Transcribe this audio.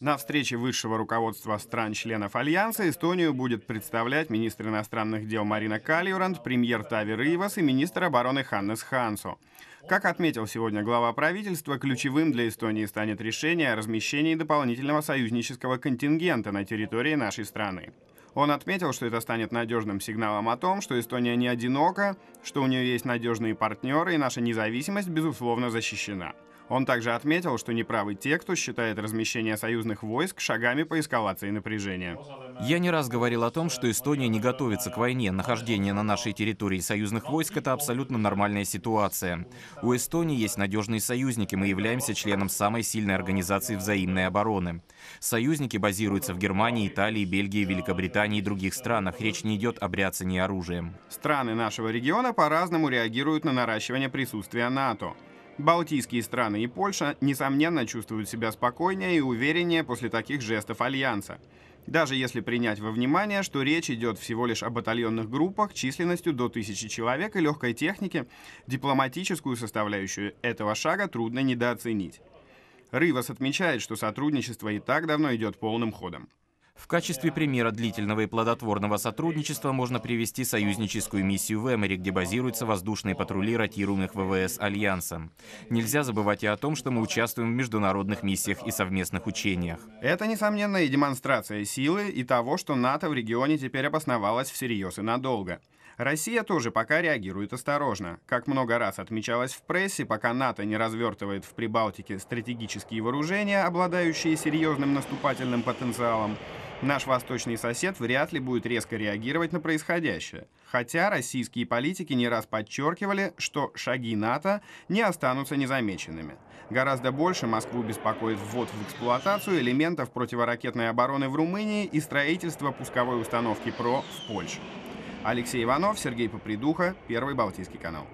На встрече высшего руководства стран-членов Альянса Эстонию будет представлять министр иностранных дел Марина Кальюранд, премьер Тави Рывас и министр обороны Ханнес Хансо. Как отметил сегодня глава правительства, ключевым для Эстонии станет решение о размещении дополнительного союзнического контингента на территории нашей страны. Он отметил, что это станет надежным сигналом о том, что Эстония не одинока, что у нее есть надежные партнеры и наша независимость, безусловно, защищена. Он также отметил, что неправы те, кто считает размещение союзных войск шагами по эскалации напряжения. Я не раз говорил о том, что Эстония не готовится к войне. Нахождение на нашей территории союзных войск – это абсолютно нормальная ситуация. У Эстонии есть надежные союзники, мы являемся членом самой сильной организации взаимной обороны. Союзники базируются в Германии, Италии, Бельгии, Великобритании и других странах. Речь не идет о бряцании оружием. Страны нашего региона по-разному реагируют на наращивание присутствия НАТО. Балтийские страны и Польша, несомненно, чувствуют себя спокойнее и увереннее после таких жестов Альянса. Даже если принять во внимание, что речь идет всего лишь о батальонных группах численностью до тысячи человек и легкой технике, дипломатическую составляющую этого шага трудно недооценить. Рывас отмечает, что сотрудничество и так давно идет полным ходом. В качестве примера длительного и плодотворного сотрудничества можно привести союзническую миссию в Эмере, где базируются воздушные патрули ротируемых ВВС Альянса. Нельзя забывать и о том, что мы участвуем в международных миссиях и совместных учениях. Это, несомненно, и демонстрация силы и того, что НАТО в регионе теперь обосновалась всерьез и надолго. Россия тоже пока реагирует осторожно. Как много раз отмечалось в прессе, пока НАТО не развертывает в Прибалтике стратегические вооружения, обладающие серьезным наступательным потенциалом, Наш восточный сосед вряд ли будет резко реагировать на происходящее. Хотя российские политики не раз подчеркивали, что шаги НАТО не останутся незамеченными. Гораздо больше Москву беспокоит ввод в эксплуатацию элементов противоракетной обороны в Румынии и строительство пусковой установки ПРО в Польше. Алексей Иванов, Сергей Попридуха, Первый Балтийский канал.